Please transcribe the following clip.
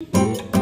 Música